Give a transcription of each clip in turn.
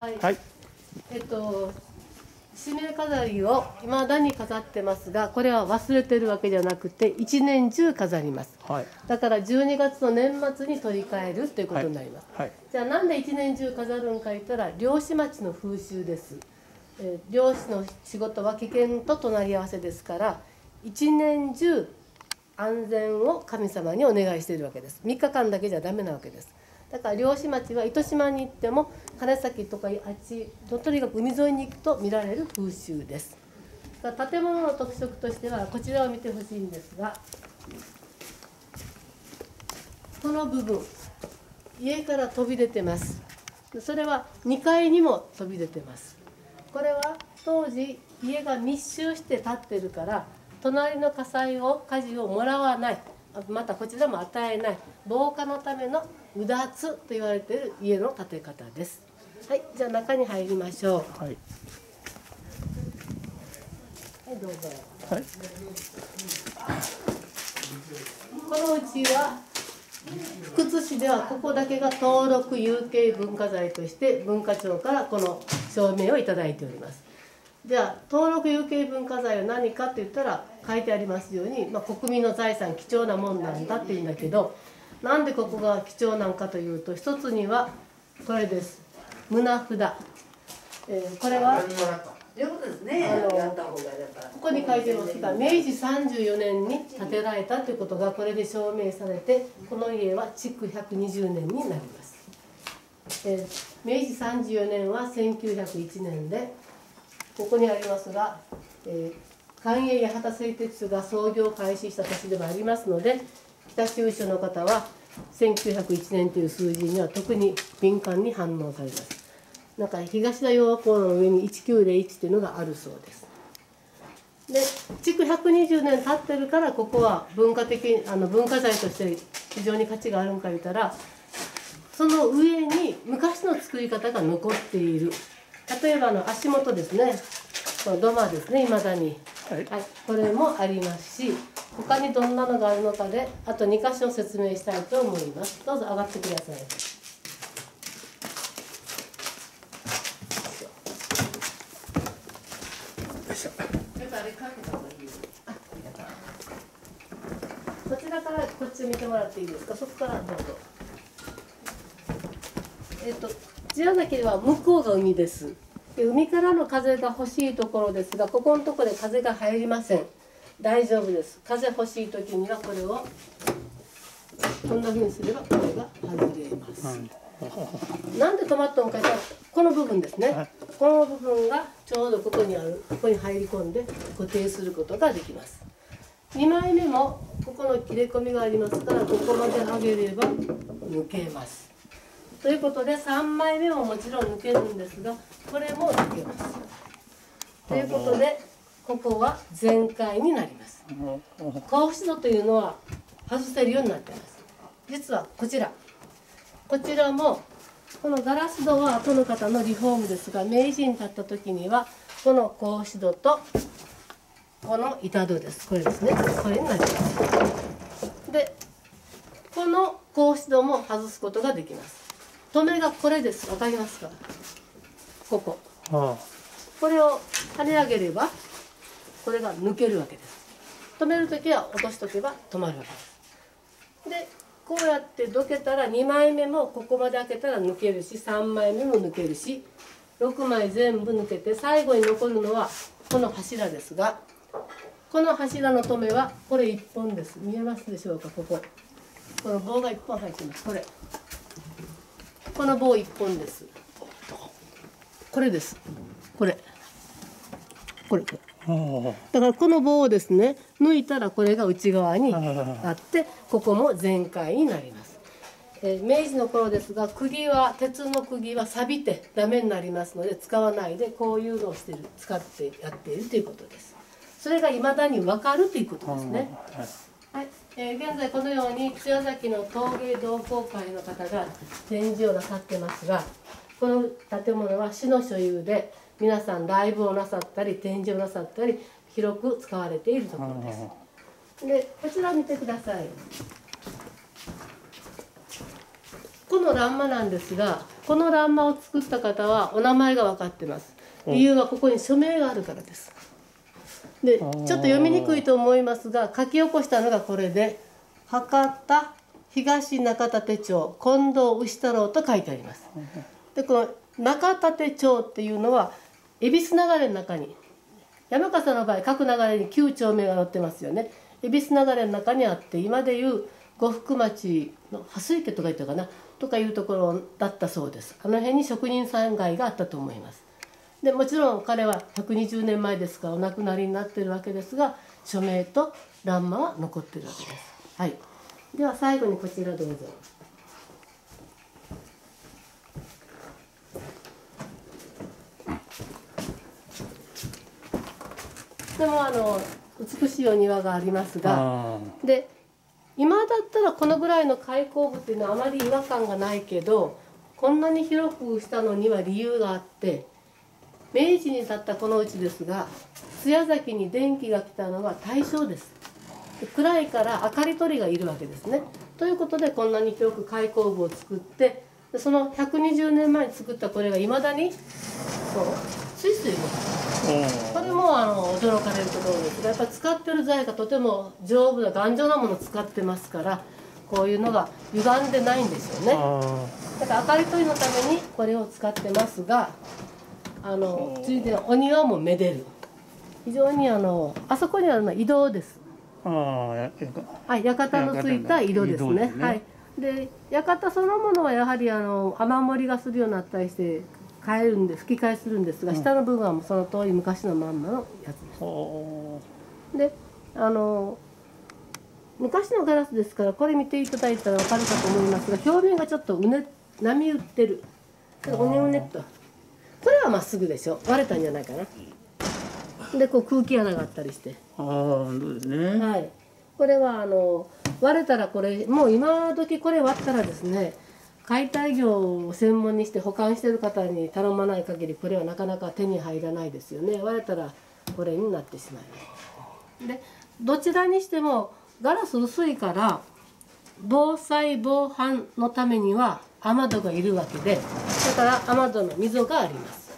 はい、はい。えっと指名飾りを未だに飾ってますがこれは忘れてるわけじゃなくて一年中飾ります。はい。だから12月の年末に取り替えるということになります、はい。じゃあなんで一年中飾るんか言ったら漁師町の風習です、えー漁師の仕事は危険と隣り合わせですから一年中安全を神様にお願いしているわけです。3日間だけじゃダメなわけですだから漁師町は糸島に行っても金崎とかあっちととにかく海沿いに行くと見られる風習です。建物の特色としてはこちらを見てほしいんですがこの部分家から飛び出てます。それは2階にも飛び出てます。これは当時家が密集して建ってるから隣の火災を火事をもらわない。またこちらも与えない。防火のためのうだつと言われている家の建て方ですはいじゃあ中に入りましょうはい。はいどうぞはい。このうちは福津市ではここだけが登録有形文化財として文化庁からこの証明をいただいておりますじゃあ登録有形文化財は何かって言ったら書いてありますように、まあ、国民の財産貴重なもんなんだっていうんだけどなんでここが貴重なんかというと一つにはこれです。胸札、えーこれは？ここに書いてますが明治34年に建てられたということがこれで証明されてこの家は築120年になります、えー明治34年は1901年でここにありますが、えー、関営八幡製鉄所が創業開始した年でもありますので北九州の方は1901年という数字には特に敏感に反応されます。なんか東田養和校の上に1901というのがあるそうです。で築120年経ってるからここは文化的あの文化財として非常に価値があるんか言ったらその上に昔の作り方が残っている。例えばあの足元ですね。この土間ですね未だに、はい。はい、これもありますし他にどんなのがあるのかであと2箇所説明したいと思います。どうぞ上がってください。よいしょ。こちらからこっち見てもらっていいですか？そこからどうぞ。えっ、と千代崎は向こうが海です。で海からの風が欲しいところですがここのところで風が入りません。大丈夫です。風欲しい時にはこれをこんな風にすればこれが外れます、なんで止まったのかというとこの部分ですね、はい。この部分がちょうどここにあるここに入り込んで固定することができます。2枚目もここの切れ込みがありますからここまで上げれば抜けますということで3枚目ももちろん抜けるんですがこれも抜けます。ということでここは全開になります。格子戸というのは外せるようになっています。実はこちら。こちらもこのガラス戸は後の方のリフォームですが明治に立った時にはこの格子戸とこの板戸です。これですね。これになります。でこの格子戸も外すことができます。留めがこれです。わかりますか？ここ。あこれを跳ね上げればこれが抜けるわけです。止める時は落としとけば止まるわけです。でこうやってどけたら2枚目もここまで開けたら抜けるし3枚目も抜けるし6枚全部抜けて最後に残るのはこの柱ですがこの柱の留めはこれ1本です。見えますでしょうか？ここ。この棒が1本入ってます。これこの棒1本です。これです。これ。これ。だからこの棒をですね抜いたらこれが内側にあ。あってここも全開になります、えー明治の頃ですが釘は鉄の釘は錆びてダメになりますので使わないでこういうのをしてる使ってやっているということです。それが未だに分かるということですね、はい、えー現在このように津屋崎の陶芸同好会の方が展示をなさってますがこの建物は市の所有で皆さんライブをなさったり展示をなさったり広く使われているところです。でこちら見てください。この欄間なんですがこの欄間を作った方はお名前が分かってます理由はここに署名があるからですでちょっと読みにくいと思いますが書き起こしたのがこれで博多東中立町近藤牛太郎と書いてあります。でこの中立町っていうのは恵比寿流れの中に山笠の場合各流れに旧町名が載ってますよね。恵比寿流れの中にあって今でいう呉服町の蓮池とか言ったかなとかいうところだったそうです。あの辺に職人さん街があったと思いますでもちろん彼は120年前ですからお亡くなりになってるわけですが署名と欄間は残ってるわけです。はい。では最後にこちらどうぞ。でもあの美しいお庭がありますがあで今だったらこのぐらいの開口部っていうのはあまり違和感がないけどこんなに広くしたのには理由があって明治に建ったこの家ですが津屋崎に電気が来たのは大正です。で暗いから明かり取りがいるわけですね。ということでこんなに広く開口部を作ってでその120年前に作ったこれがいまだにそうスイスイ動くーこれもあの驚かれるところですがやっぱり使ってる材がとても丈夫な頑丈なものを使ってますからこういうのが歪んでないんですよね。あだから明かり取りのためにこれを使ってますがあのついでお庭もめでる。非常にあのあそこにあるのは移動です。ーあーややはい館のついた井戸ですね。井戸ですね。はい。で館そのものはやはりあの雨漏りがするようになったりして変えるんで吹き替えするんですが、下の部分はもうその通り昔のまんまのやつです。ほであの昔のガラスですからこれ見ていただいたら分かるかと思いますが表面がちょっとうね波打ってる。ちょっとうねうねっとこれはまっすぐでしょ。割れたんじゃないかな。でこう空気穴があったりして。うああそうですね。はい。これはあの割れたらこれもう今時これ割ったらですね解体業を専門にして保管してる方に頼まない限りこれはなかなか手に入らないですよね。割れたらこれになってしまいます。でどちらにしてもガラス薄いから防災防犯のためには雨戸がいるわけでだから雨戸の溝があります。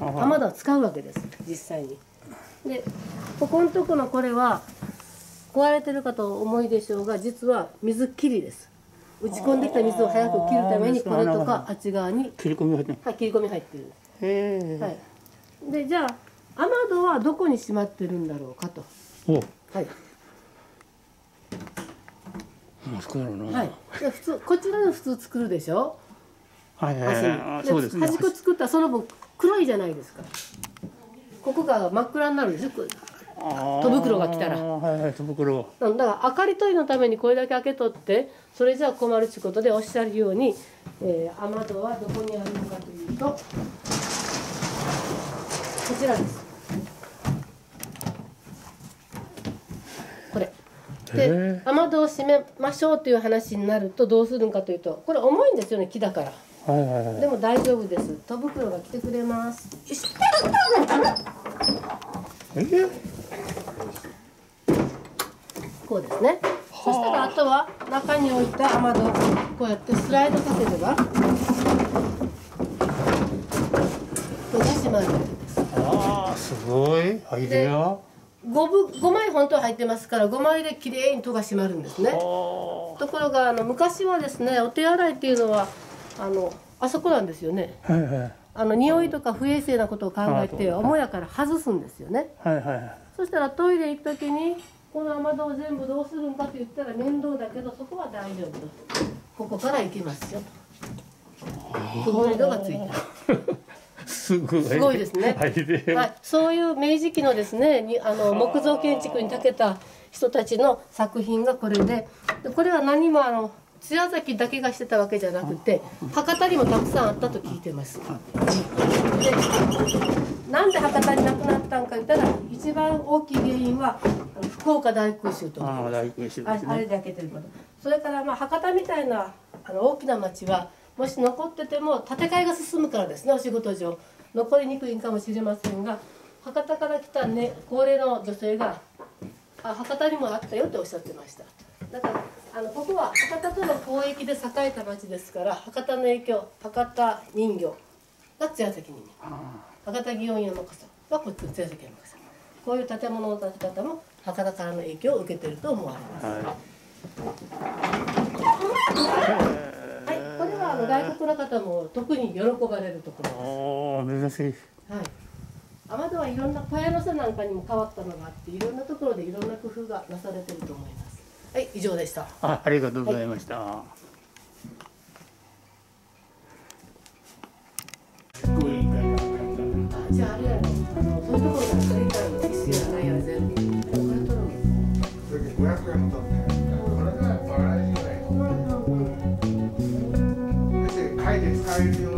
あ雨戸は使うわけです実際に。でここのとこのこれは壊れてるかと思いでしょうが実は水切りです。打ち込んできた水を早く切るためにこれとかあっち側に、切り込みが入ってはい、切り込み入ってる。へえ、はい、でじゃあ雨戸はどこに閉まってるんだろうかと、お。はいもう少ろうなはい、で普通こちらで普通作るでしょ？はい。はいそうですね。端っこ作ったらその分暗いじゃないですか。ここが真っ暗になるでしょ？戸袋が来たら。はいはい戸袋。だから明かり取りのためにこれだけ開けとってそれじゃ困るということでおっしゃるように、えー雨戸はどこにあるのかというとこちらですこれへでえ雨戸を閉めましょうという話になるとどうするのかというとこれ重いんですよね木だから。はいはいはい。でも大丈夫です。戸袋が来てくれます。え？ーこうですね。そしたらあとは中に置いた雨戸をこうやってスライドさせればこれが閉まるわけですああすごい。アイデア 5, 部5枚本当は入ってますから5枚できれいに戸が閉まるんですね。あ。ところがあの昔はですねお手洗いっていうのはあのあそこなんですよね。はいはい。あの匂いとか不衛生なことを考えて母屋から外すんですよね。はいはいそしたらトイレ行く時にこの雨戸を全部どうするんかと言ったら面倒だけどそこは大丈夫とここから行きますよ。とくぐり戸がついてるすごい。すごいですね。アイデアはい、そういう明治期のですねにあの木造建築に長けた人たちの作品がこれででこれは何もあの津屋崎だけがしてたわけじゃなくて博多にもたくさんあったと聞いてます。でなんで博多になくなったんか言ったら一番大きい原因は福岡大空襲と。ああ大空襲ね。ああれで開けてること。それからまあ博多みたいなあの大きな町はもし残ってても建て替えが進むからですねお仕事上残りにくいかもしれませんが博多から来た、ね、高齢の女性があ博多にもあったよっておっしゃってました。だからあのここは博多との交易で栄えた町ですから博多の影響博多人形が津屋崎に博多祇園山笠がこっちの津屋崎山笠こういう建物の建て方も博多からの影響を受けていると思われます。ははい、はあの外国の方も特に喜ばれるところい。です。おお、珍しい。はい。雨戸はいろんな小屋の瀬なんかにも変わったのがあって、いろんなところでいろんな工夫がなされていると思います。はい、以上でした。あ、ありがとうございました。あ、じゃああれやろ、あのそういうところから借りたい必要はな貝で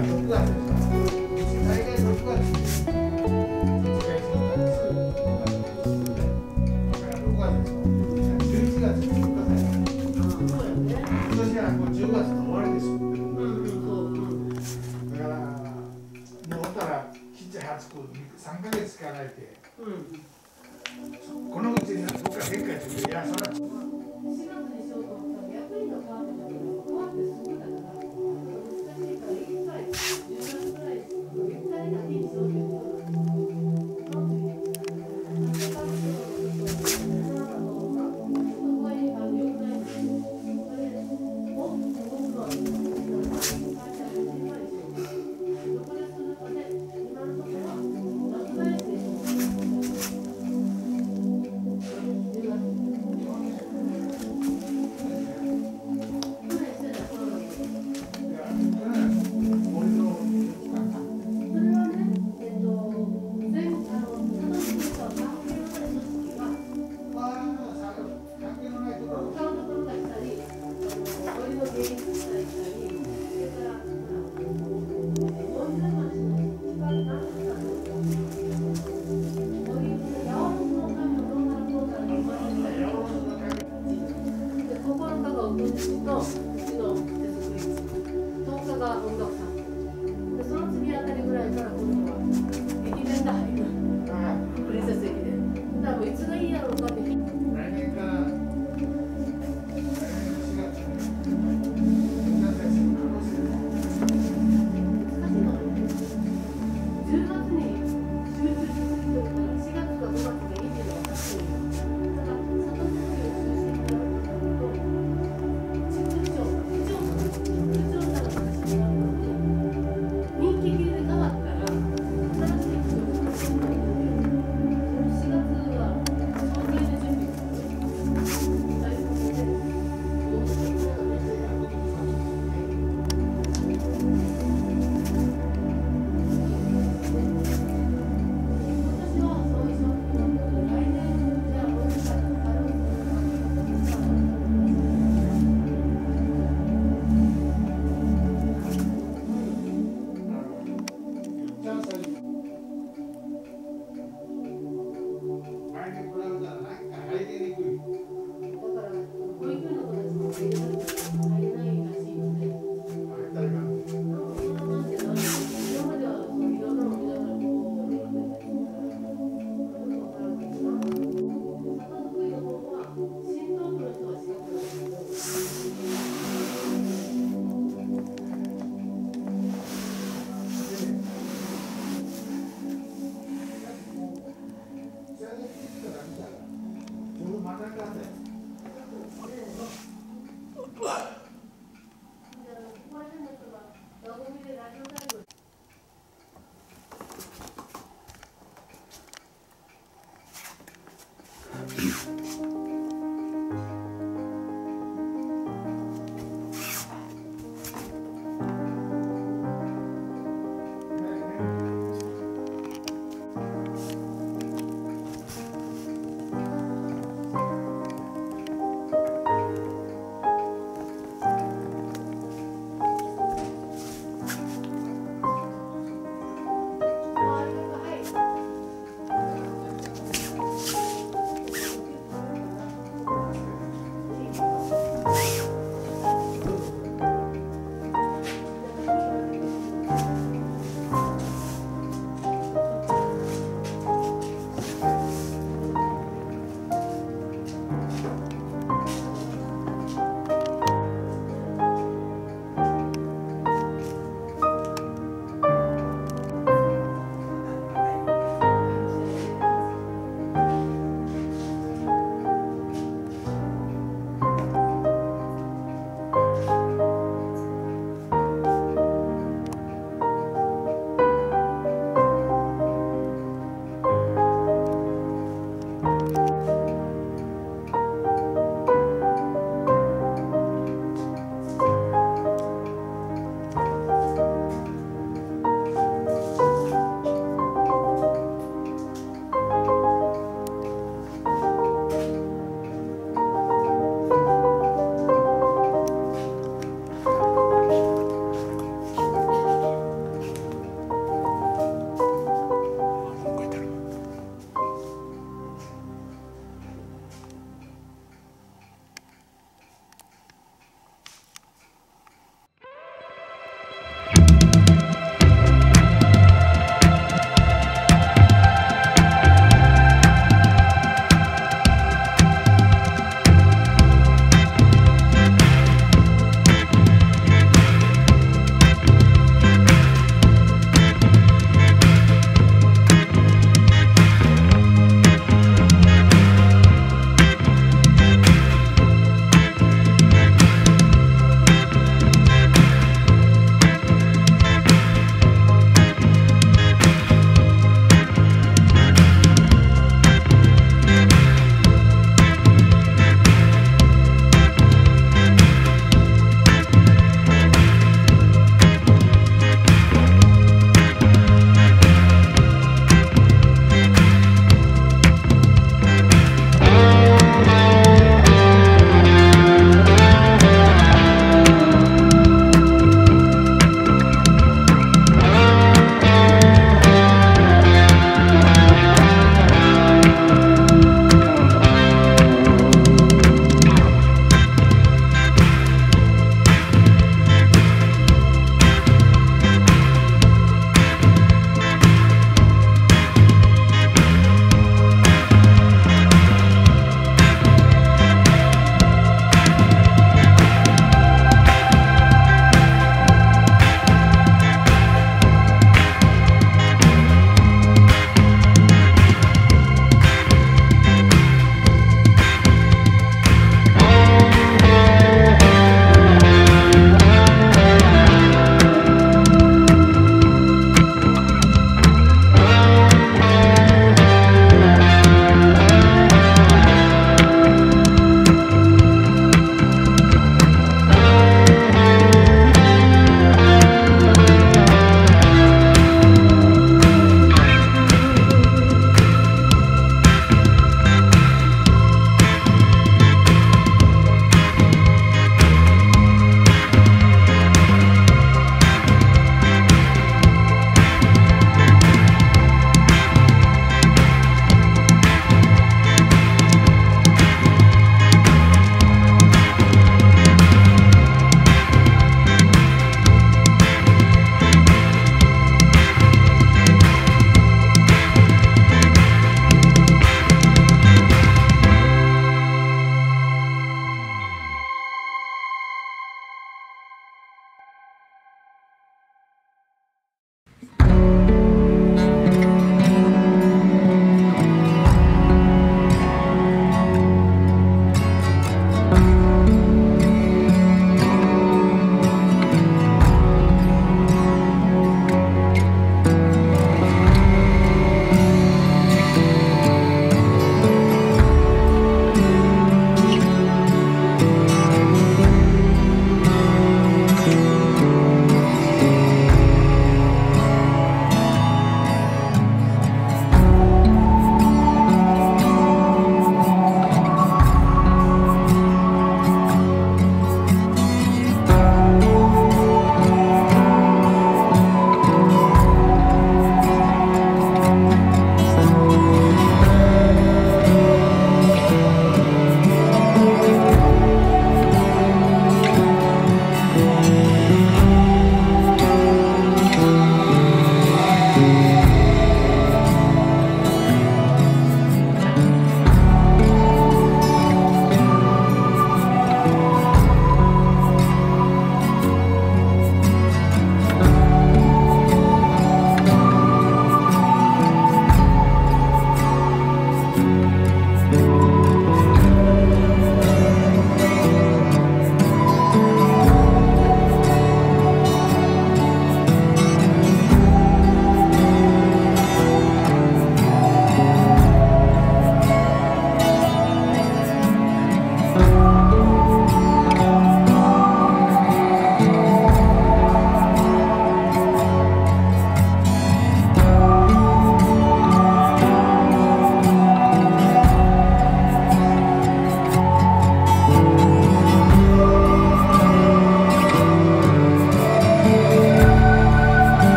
これで今6 Blood.